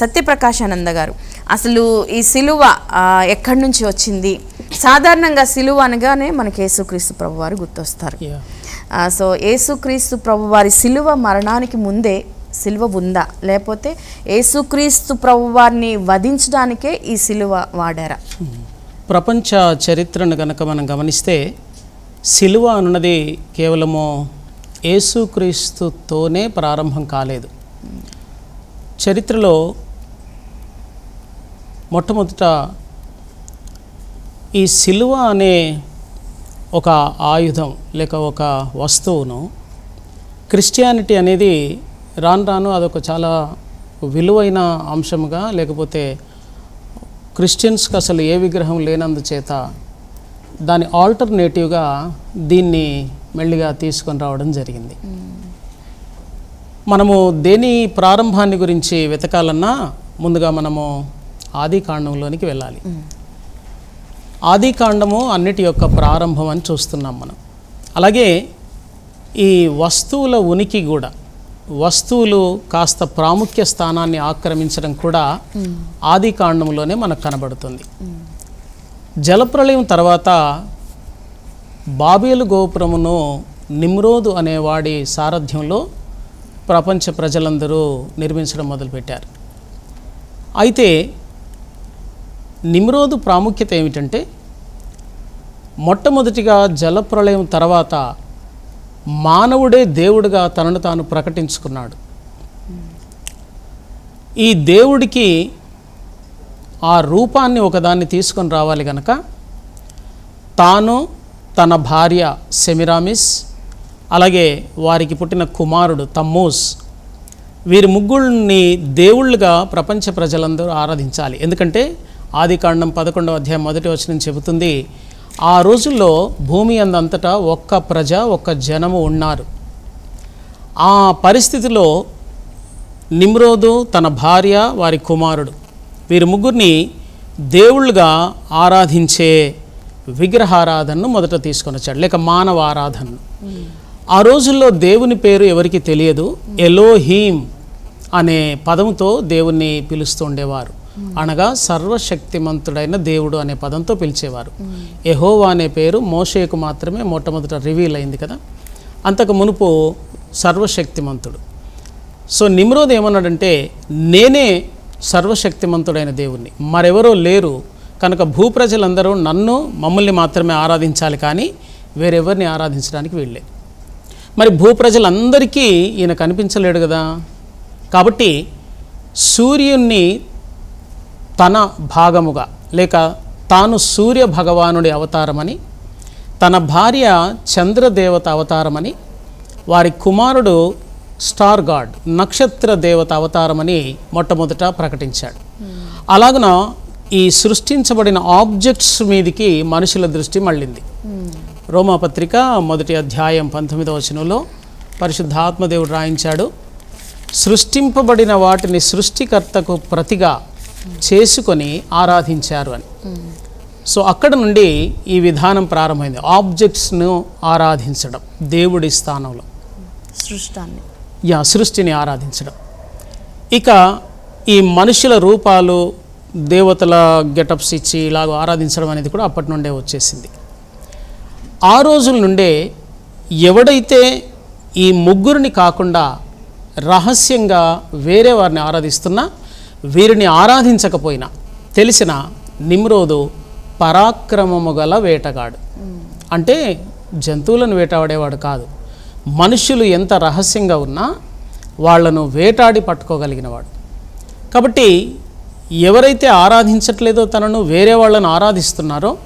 సత్యప్రకాశానంద గారు. అసలు ఈ సిలువ ఎక్కడి నుంచి వచ్చింది? సాధారణంగా సిలువ అనగానే మనకి యేసుక్రీస్తు ప్రభు వారు గుర్తొస్తారు సో యేసుక్రీస్తు ప్రభు వారి సిలువ మరణానికి ముందే సిలువ ఉందా? లేకపోతే యేసుక్రీస్తు ప్రభు వారిని వధించడానికే ఈ సిలువ వాడారా? ప్రపంచ చరిత్రను కనుక మనం గమనిస్తే సిలువ అన్నది కేవలము యేసుక్రీస్తుతోనే ప్రారంభం కాలేదు. చరిత్రలో మొట్టమొదట ఈ సిలువ అనే ఒక ఆయుధం లేక ఒక వస్తువును క్రిస్టియానిటీ అనేది రాను రాను అదొక చాలా విలువైన అంశంగా లేకపోతే క్రిస్టియన్స్కి అసలు ఏ విగ్రహం లేనందుచేత దాని ఆల్టర్నేటివ్గా దీన్ని మెల్లిగా తీసుకొని రావడం జరిగింది. మనము దేని ప్రారంభాన్ని గురించి వెతకాలన్నా ముందుగా మనము ఆది కాండంలోనికి వెళ్ళాలి. ఆది కాండము అన్నిటి యొక్క ప్రారంభం అని చూస్తున్నాం మనం. అలాగే ఈ వస్తువుల ఉనికి కూడా వస్తువులు కాస్త ప్రాముఖ్య స్థానాన్ని ఆక్రమించడం కూడా ఆది కాండంలోనే మనకు కనబడుతుంది. జలప్రళయం తర్వాత బాబేలు గోపురమును నిమ్రోదు అనేవాడి సారథ్యంలో ప్రపంచ ప్రజలందరూ నిర్మించడం మొదలుపెట్టారు. అయితే నిమ్రోదు ప్రాముఖ్యత ఏమిటంటే మొట్టమొదటిగా జలప్రళయం తర్వాత మానవుడే దేవుడిగా తనను తాను ప్రకటించుకున్నాడు. ఈ దేవుడికి ఆ రూపాన్ని ఒకదాన్ని తీసుకొని రావాలి గనక తాను తన భార్య సెమిరామిస్ అలాగే వారికి పుట్టిన కుమారుడు తమ్మూస్ వీరి ముగ్గురిని దేవుళ్ళుగా ప్రపంచ ప్రజలందరూ ఆరాధించాలి. ఎందుకంటే ఆదికాండం పదకొండవ అధ్యాయం మొదటి వచనం చెబుతుంది ఆ రోజుల్లో భూమి అందంతటా ఒక్క ప్రజ ఒక్క జనము ఉన్నారు. ఆ పరిస్థితిలో నిమ్రోదు తన భార్య వారి కుమారుడు. వీరి ముగ్గురిని దేవుళ్ళుగా ఆరాధించే విగ్రహారాధనను మొదట తీసుకొని వచ్చాడు లేక మానవ ఆరాధనను. ఆ రోజుల్లో దేవుని పేరు ఎవరికి తెలియదు? ఎలోహీమ్ అనే పదంతో దేవుణ్ణి పిలుస్తూ ఉండేవారు. అనగా సర్వశక్తిమంతుడైన దేవుడు అనే పదంతో పిలిచేవారు. ఎహోవా అనే పేరు మోషేకు మాత్రమే మొట్టమొదట రివీల్ అయింది కదా. అంతకు మునుపు సర్వశక్తిమంతుడు. సో నిమ్రోద్ ఏమన్నాడంటే నేనే సర్వశక్తిమంతుడైన దేవుణ్ణి. మరెవరో లేరు. కనుక భూప్రజలందరూ నన్ను మమ్మల్ని మాత్రమే ఆరాధించాలి కానీ వేరెవరిని ఆరాధించడానికి వీళ్ళే మరి భూప్రజలందరికీ ఈయన కనిపించలేడు కదా. కాబట్టి సూర్యుణ్ణి తన భాగముగా లేక తాను సూర్య భగవానుడి అవతారమని తన భార్య చంద్రదేవత అవతారమని వారి కుమారుడు స్టార్ గాడ్ నక్షత్ర దేవత అవతారమని మొట్టమొదట ప్రకటించాడు. అలాగున ఈ సృష్టించబడిన ఆబ్జెక్ట్స్ మీదికి మనుషుల దృష్టి మళ్ళింది. రోమాపత్రిక మొదటి అధ్యాయం పంతొమ్మిదవ వచనంలో పరిశుద్ధాత్మదేవుడు రాయించాడు సృష్టింపబడిన వాటిని సృష్టికర్తకు ప్రతిగా చేసుకొని ఆరాధించారు అని. సో అక్కడ నుండి ఈ విధానం ప్రారంభమైంది. ఆబ్జెక్ట్స్ను ఆరాధించడం దేవుడి స్థానంలో. సృష్టాన్ని. యా సృష్టిని ఆరాధించడం. ఇక ఈ మనుషుల రూపాలు దేవతల గెటప్స్ ఇచ్చి ఇలాగ ఆరాధించడం అనేది కూడా అప్పటి నుండే వచ్చేసింది. ఆ రోజుల నుండే ఎవడైతే ఈ ముగ్గురిని కాకుండా రహస్యంగా వేరే వారిని ఆరాధిస్తున్నా వీరిని ఆరాధించకపోయినా తెలిసిన నిమ్రోదు పరాక్రమము గల వేటగాడు. అంటే జంతువులను వేటాడేవాడు కాదు. మనుషులు ఎంత రహస్యంగా ఉన్నా వాళ్ళను వేటాడి పట్టుకోగలిగినవాడు. కాబట్టి ఎవరైతే ఆరాధించట్లేదో తనను వేరే వాళ్ళను ఆరాధిస్తున్నారో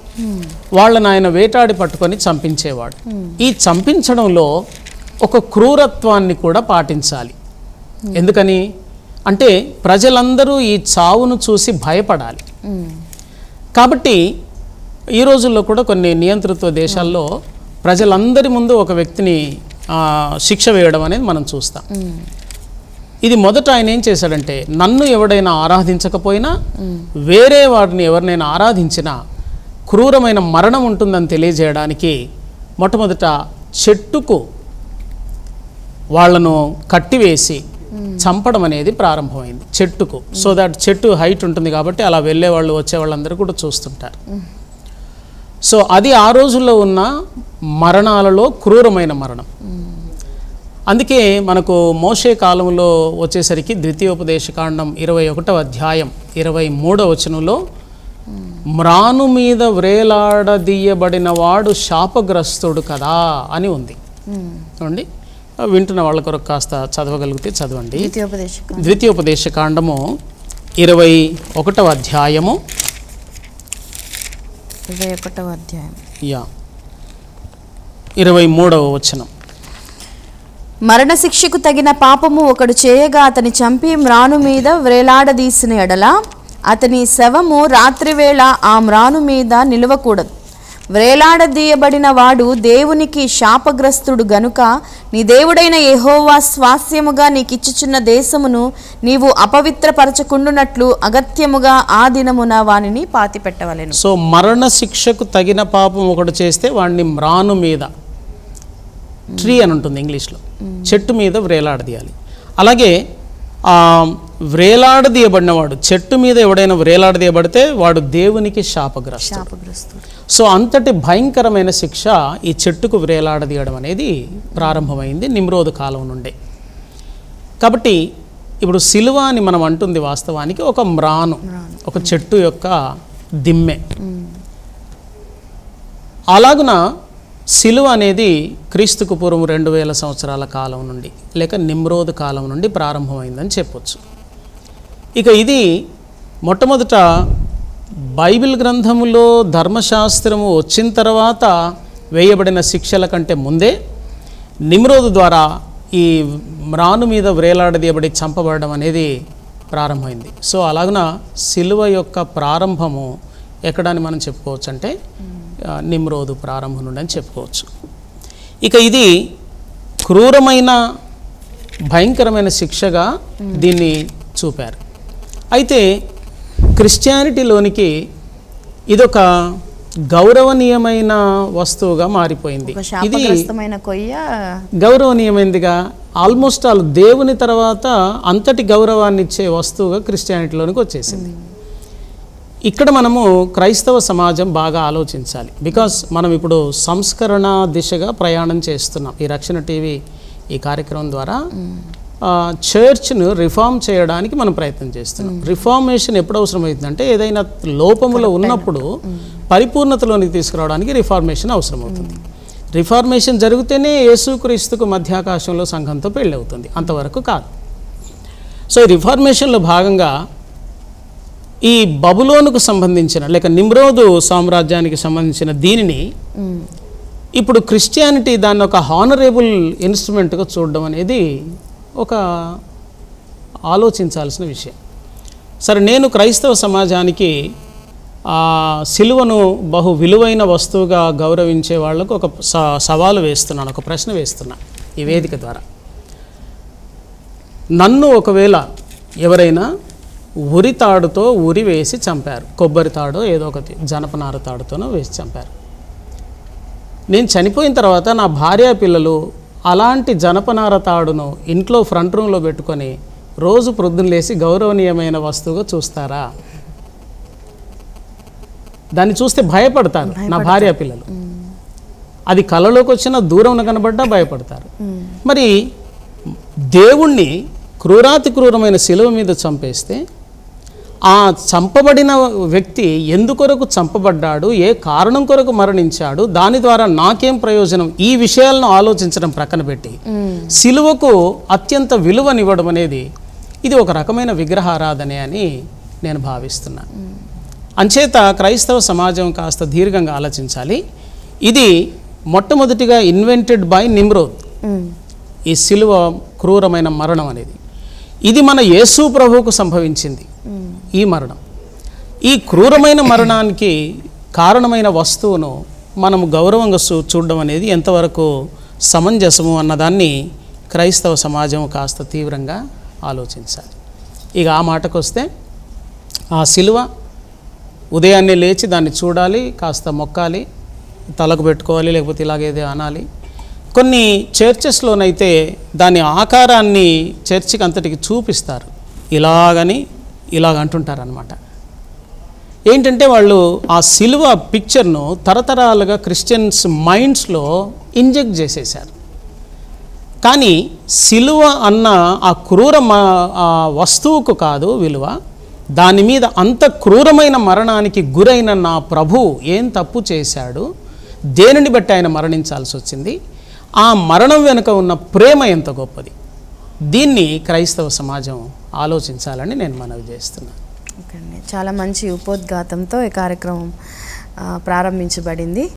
వాళ్ళని ఆయన వేటాడి పట్టుకొని చంపించేవాడు. ఈ చంపించడంలో ఒక క్రూరత్వాన్ని కూడా పాటించాలి. ఎందుకని? అంటే ప్రజలందరూ ఈ చావును చూసి భయపడాలి. కాబట్టి ఈ రోజుల్లో కూడా కొన్ని నియంతృత్వ దేశాల్లో ప్రజలందరి ముందు ఒక వ్యక్తిని శిక్ష వేయడం అనేది మనం చూస్తాం. ఇది మొదట ఆయన ఏం చేశాడంటే నన్ను ఎవడైనా ఆరాధించకపోయినా వేరే వారిని ఎవరినైనా ఆరాధించినా క్రూరమైన మరణం ఉంటుందని తెలియజేయడానికి మొట్టమొదట చెట్టుకు వాళ్ళను కట్టివేసి చంపడం అనేది ప్రారంభమైంది చెట్టుకు. సో దట్ చెట్టు హైట్ ఉంటుంది కాబట్టి అలా వెళ్ళే వాళ్ళు వచ్చే వాళ్ళందరూ కూడా చూస్తుంటారు. సో అది ఆ రోజుల్లో ఉన్న మరణాలలో క్రూరమైన మరణం. అందుకే మనకు మోషే కాలంలో వచ్చేసరికి ద్వితీయోపదేశకాండం ఇరవై ఒకటవ అధ్యాయం ఇరవై మూడవ వచనంలో మ్రాను మీద వ్రేలాడదీయబడిన వాడు శాపగ్రస్తుడు కదా అని ఉంది. చూడండి. వింటున్న వాళ్ళ కొరకు కాస్త చదవగలిగితే చదవండి. ద్వితీయోపదేశం కాండము ఇరవై ఒకటవ అధ్యాయము. ఇరవై ఒకటవ అధ్యాయం. యా. ఇరవై మూడవ వచనం. మరణశిక్షకు తగిన పాపము ఒకడు చేయగా అతని చంపి మ్రాను మీద వ్రేలాడదీసిన ఎడల అతని శవము రాత్రివేళ ఆ మ్రాను మీద నిలవకూడదు. వ్రేలాడదీయబడిన వాడు దేవునికి శాపగ్రస్తుడు గనుక నీ దేవుడైన యెహోవా స్వాస్యముగా నీకిచ్చుచున్న దేశమును నీవు అపవిత్రపరచకుండునట్లు అగత్యముగా ఆ దినమున వానిని పాతిపెట్టవలెను. సో మరణ శిక్షకు తగిన పాపం ఒకటి చేస్తే వాడిని మ్రాను మీద ట్రీ అని ఉంటుంది ఇంగ్లీష్లో చెట్టు మీద వ్రేలాడదీయాలి. అలాగే వ్రేలాడదీయబడినవాడు. చెట్టు మీద ఎవడైనా వ్రేలాడదీయబడితే వాడు దేవునికి శాపగ్రస్త శాపగ్రస్తుడు. సో అంతటి భయంకరమైన శిక్ష ఈ చెట్టుకు వ్రేలాడదీయడం అనేది ప్రారంభమైంది నిమ్రోధు కాలం నుండే. కాబట్టి ఇప్పుడు సిలువ అని మనం అంటుంది వాస్తవానికి ఒక మ్రాను ఒక చెట్టు యొక్క దిమ్మె. అలాగున సిలువ అనేది క్రీస్తుకు పూర్వం రెండు వేల సంవత్సరాల కాలం నుండి లేక నిమ్రోధ్ కాలం నుండి ప్రారంభమైందని చెప్పొచ్చు. ఇక ఇది మొట్టమొదట బైబిల్ గ్రంథములో ధర్మశాస్త్రము వచ్చిన తర్వాత వేయబడిన శిక్షల కంటే ముందే నిమ్రోదు ద్వారా ఈ మ్రాను మీద వ్రేలాడదీయబడి చంపబడడం అనేది ప్రారంభమైంది. సో అలాగున సిలువ యొక్క ప్రారంభము ఎక్కడని మనం చెప్పుకోవచ్చు అంటే నిమ్రోదు ప్రారంభం నుండి అని చెప్పుకోవచ్చు. ఇక ఇది క్రూరమైన భయంకరమైన శిక్షగా దీన్ని చూపారు. అయితే క్రిస్టియానిటీలోనికి ఇదొక గౌరవనీయమైన వస్తువుగా మారిపోయింది. ఇది గౌరవనీయమైనదిగా ఆల్మోస్ట్ ఆల్ దేవుని తర్వాత అంతటి గౌరవాన్ని ఇచ్చే వస్తువుగా క్రిస్టియానిటీలోనికి వచ్చేసింది. ఇక్కడ మనము క్రైస్తవ సమాజం బాగా ఆలోచించాలి. బికాస్ మనం ఇప్పుడు సంస్కరణ దిశగా ప్రయాణం చేస్తున్నాం. ఈ రక్షణ టీవీ ఈ కార్యక్రమం ద్వారా. చర్చ్ను రిఫార్మ్ చేయడానికి మనం ప్రయత్నం చేస్తున్నాం. రిఫార్మేషన్ ఎప్పుడు అవసరమవుతుందంటే ఏదైనా లోపములో ఉన్నప్పుడు పరిపూర్ణతలోనికి తీసుకురావడానికి రిఫార్మేషన్ అవసరమవుతుంది. రిఫార్మేషన్ జరిగితేనే యేసుక్రీస్తుకు మధ్యాకాశంలో సంఘంతో పెళ్ళి అవుతుంది అంతవరకు కాదు. సో ఈ రిఫార్మేషన్లో భాగంగా ఈ బబులోనుకు సంబంధించిన లేక నిమ్రోదు సామ్రాజ్యానికి సంబంధించిన దీనిని ఇప్పుడు క్రిస్టియానిటీ దాన్ని ఒక హానరేబుల్ ఇన్స్ట్రుమెంట్గా చూడడం అనేది ఒక ఆలోచించాల్సిన విషయం. సరే నేను క్రైస్తవ సమాజానికి ఆ సిలువను బహు విలువైన వస్తువుగా గౌరవించే వాళ్ళకు ఒక స- సవాలు వేస్తున్నాను ఒక ప్రశ్న వేస్తున్నా ఈ వేదిక ద్వారా. నన్ను ఒకవేళ ఎవరైనా ఉరి తాడుతో ఉరి వేసి చంపారు కొబ్బరి తాడో ఏదో ఒకటి జనపనార తాడుతోనో వేసి చంపారు. నేను చనిపోయిన తర్వాత నా భార్య పిల్లలు అలాంటి జనపనార తాడును ఇంట్లో ఫ్రంట్ రూమ్లో పెట్టుకొని రోజు ప్రొద్దున లేసి గౌరవనీయమైన వస్తువుగా చూస్తారా? దాన్ని చూస్తే భయపడతారు నా భార్య పిల్లలు. అది కళలోకి వచ్చిన దూరం కనబడ్డా భయపడతారు. మరి దేవుణ్ణి క్రూరాతి క్రూరమైన శిలువ మీద చంపేస్తే ఆ చంపబడిన వ్యక్తి ఎందుకొరకు చంపబడ్డాడు ఏ కారణం కొరకు మరణించాడు దాని ద్వారా నాకేం ప్రయోజనం? ఈ విషయాలను ఆలోచించడం ప్రక్కన పెట్టి. సిలువకు అత్యంత విలువనివ్వడం అనేది ఇది ఒక రకమైన విగ్రహారాధనే అని నేను భావిస్తున్నాను అంచేత క్రైస్తవ సమాజం కాస్త దీర్ఘంగా ఆలోచించాలి. ఇది మొట్టమొదటిగా ఇన్వెంటెడ్ బై నిమ్రోద్ ఈ సిలువ క్రూరమైన మరణం అనేది. ఇది మన యేసు ప్రభువుకు సంభవించింది. ఈ మరణం. ఈ క్రూరమైన మరణానికి కారణమైన వస్తువును మనం గౌరవంగా చూ చూడడం అనేది ఎంతవరకు సమంజసము అన్నదాన్ని క్రైస్తవ సమాజం కాస్త తీవ్రంగా ఆలోచించాలి. ఇక ఆ మాటకు వస్తే ఆ సిలువ ఉదయాన్నే లేచి దాన్ని చూడాలి కాస్త మొక్కాలి తలకు పెట్టుకోవాలి లేకపోతే ఇలాగేదో అనాలి. కొన్ని చర్చెస్లోనైతే దాని ఆకారాన్ని చర్చికి అంతటికి చూపిస్తారు. ఇలాగని ఇలాగ అంటుంటారనమాట ఏంటంటే వాళ్ళు ఆ సిలువ పిక్చర్ను తరతరాలుగా క్రిస్టియన్స్ మైండ్స్లో ఇంజెక్ట్ చేసేశారు. కానీ సిలువ అన్న ఆ క్రూర మ- ఆ వస్తువుకు కాదు విలువ దాని మీద అంత క్రూరమైన మరణానికి గురైన నా ప్రభు ఏం తప్పు చేశాడు? దేనిని బట్టి ఆయన మరణించాల్సి వచ్చింది? ఆ మరణం వెనుక ఉన్న ప్రేమ ఎంత గొప్పది? దీన్ని క్రైస్తవ సమాజం ఆలోచించాలని నేను మనవి చేస్తున్నాను చాలా మంచి ఉపోద్ఘాతంతో ఈ కార్యక్రమం ప్రారంభించబడింది.